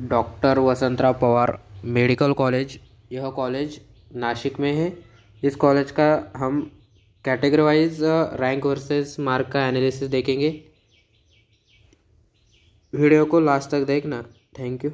Doctor Vasantrao Pawar medical college. यह college Nashik में है। इस कॉलेज का हम category wise rank versus mark का एनालिसिस देखेंगे। वीडियो को लास्ट तक देखना। Thank you.